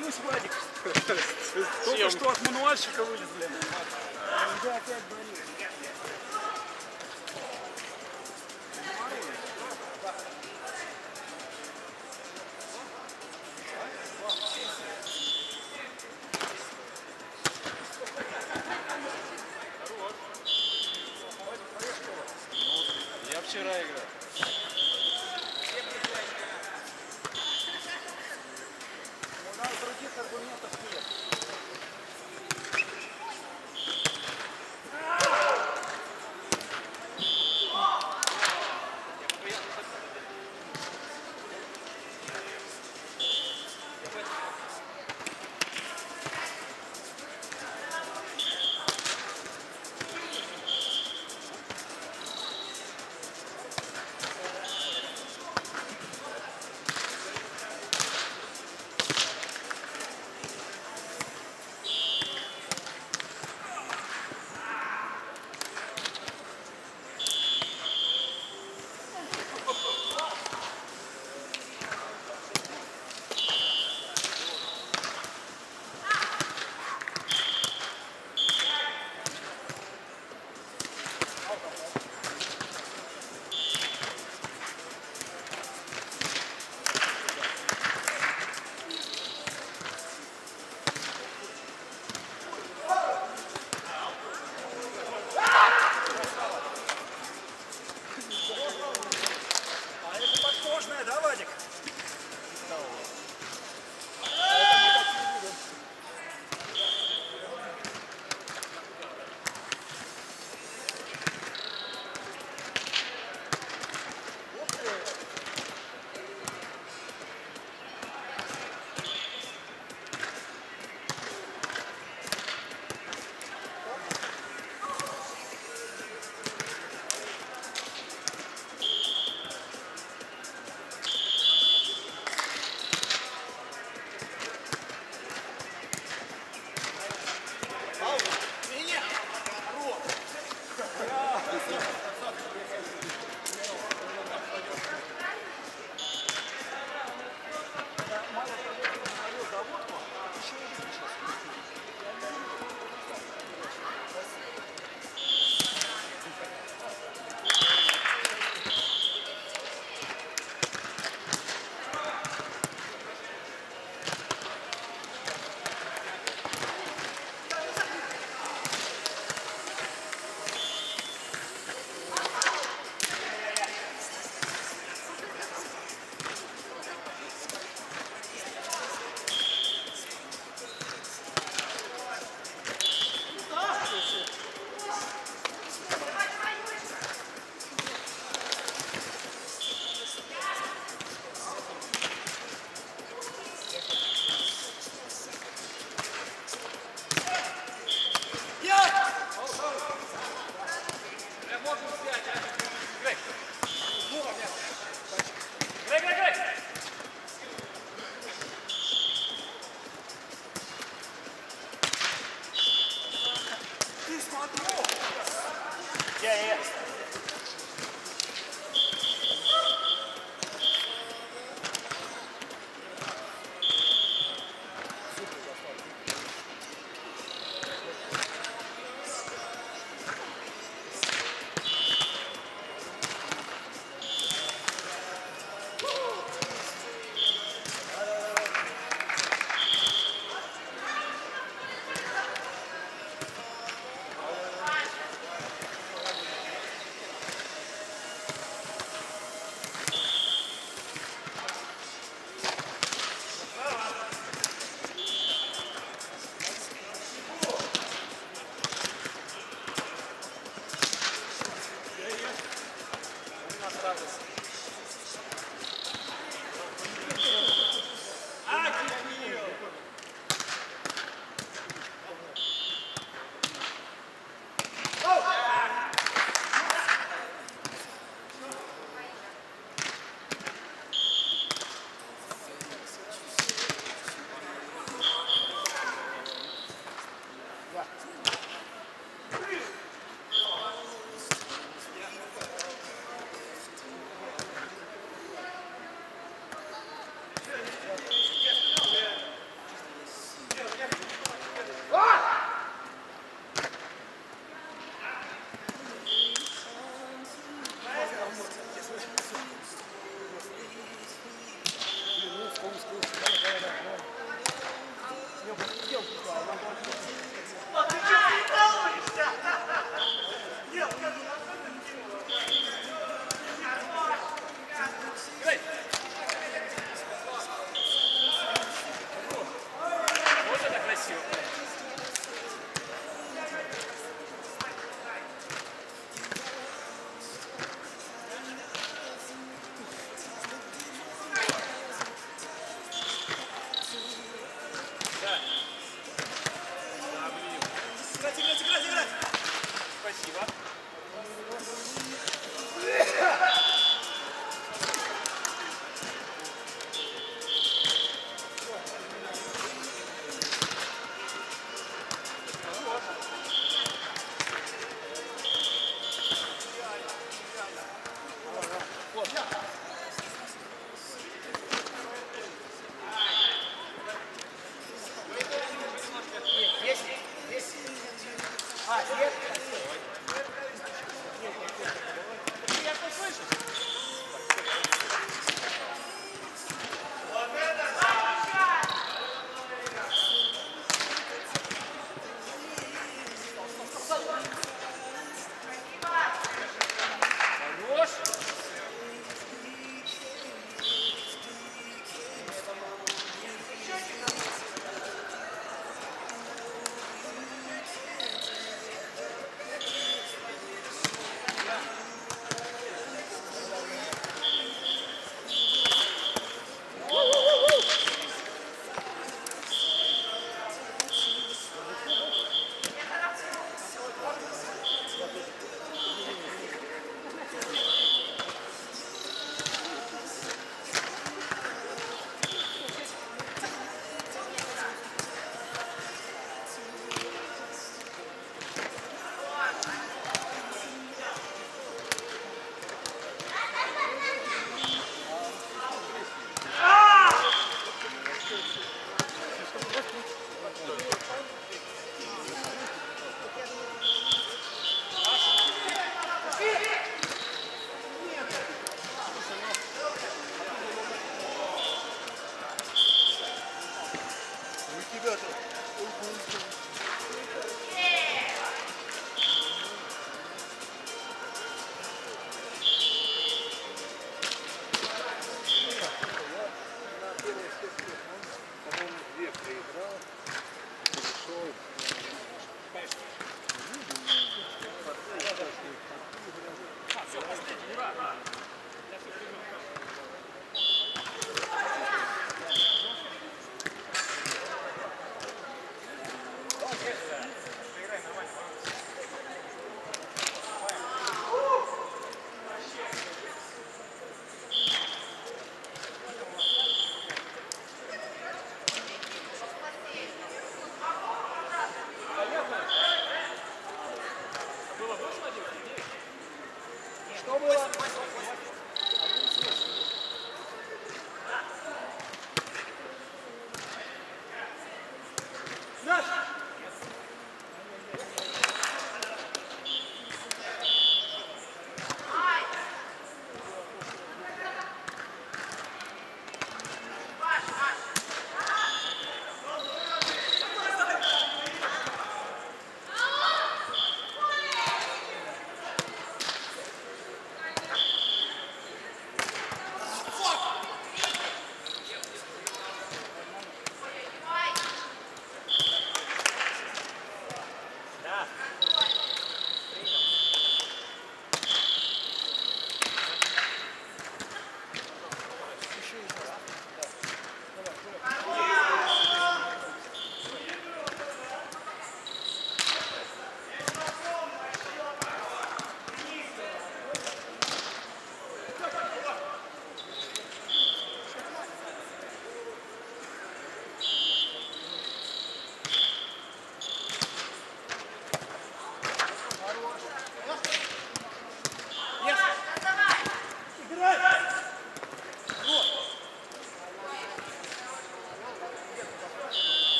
Боюсь, Вадик. Только что от мануальщика вылезли. Я опять болею.